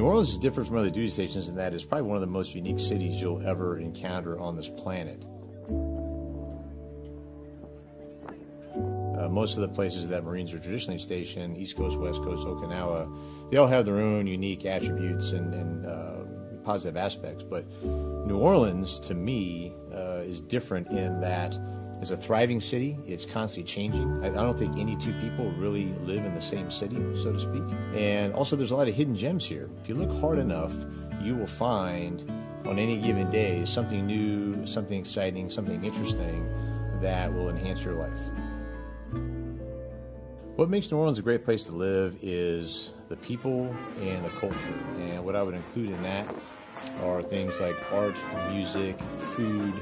New Orleans is different from other duty stations in that it's probably one of the most unique cities you'll ever encounter on this planet. Uh, most of the places that Marines are traditionally stationed, East Coast, West Coast, Okinawa, they all have their own unique attributes and, and uh, positive aspects. But New Orleans, to me, uh, is different in that it's a thriving city. It's constantly changing. I, I, don't think any two people really live in the same city, so to speak. And also, there's a lot of hidden gems here. If you look hard enough, you will find on any given day something new, something exciting, something interesting that will enhance your life. What makes New Orleans a great place to live is the people and the culture. And what I would include in that are things like art, music, food.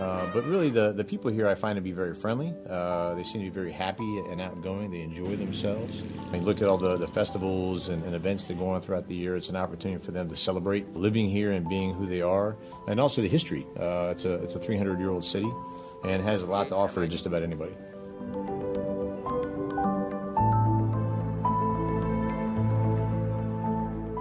Uh, but really, the, the people here I find to be very friendly. Uh, they seem to be very happy and outgoing. They enjoy themselves. I mean, look at all the, the festivals and, and, events that go on throughout the year. It's an opportunity for them to celebrate living here and being who they are, and also the history. Uh, it's a it's a 300 year old city, and has a lot to offer to just about anybody.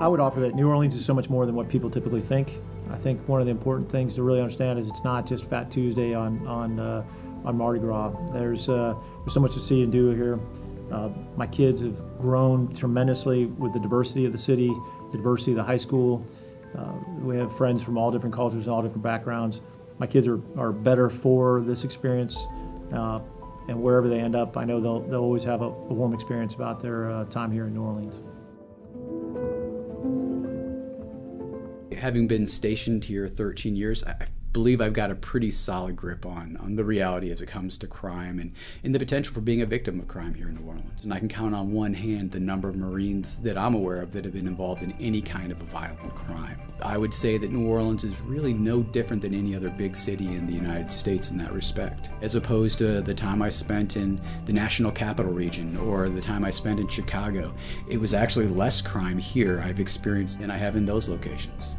I would offer that New Orleans is so much more than what people typically think. I think one of the important things to really understand is it's not just Fat Tuesday on on uh, on Mardi Gras. There's uh, there's so much to see and do here. Uh, my kids have grown tremendously with the diversity of the city, the diversity of the high school. Uh, we have friends from all different cultures and all different backgrounds. My kids are, are better for this experience, uh, and wherever they end up, I know they'll, they'll always have a, a warm experience about their uh, time here in New Orleans. Having been stationed here 13 years, I believe I've got a pretty solid grip on on the reality as it comes to crime and, and the potential for being a victim of crime here in New Orleans. And I can count on one hand the number of Marines that I'm aware of that have been involved in any kind of a violent crime. I would say that New Orleans is really no different than any other big city in the United States in that respect. As opposed to the time I spent in the National Capital Region or the time I spent in Chicago, it was actually less crime here I've experienced than I have in those locations.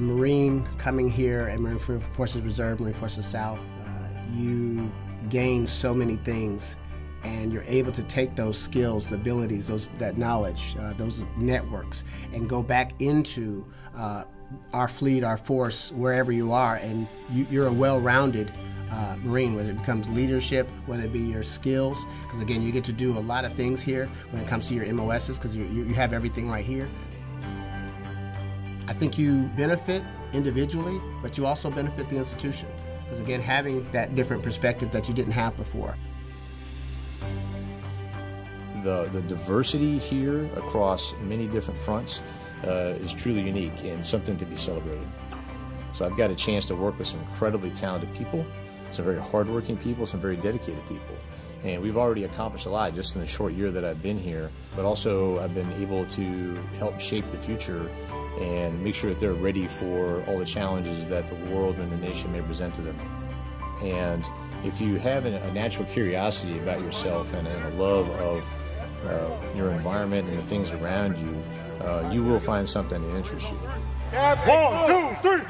Marine coming here at Marine Forces Reserve, Marine Forces South, uh, you gain so many things and you're able to take those skills, the abilities, those that knowledge, uh, those networks, and go back into uh, our fleet, our force, wherever you are, and you, are a well-rounded uh, Marine, whether it becomes leadership, whether it be your skills, because again, you get to do a lot of things here when it comes to your MOSs, because you, you have everything right here. I think you benefit individually, but you also benefit the institution. Because again, having that different perspective that you didn't have before. The, the diversity here across many different fronts uh, is truly unique and something to be celebrated. So I've got a chance to work with some incredibly talented people, some very hardworking people, some very dedicated people. And we've already accomplished a lot just in the short year that I've been here, but also I've been able to help shape the future and make sure that they're ready for all the challenges that the world and the nation may present to them. And if you have a natural curiosity about yourself and a love of uh, your environment and the things around you, uh, you will find something that interests you. One, two, three,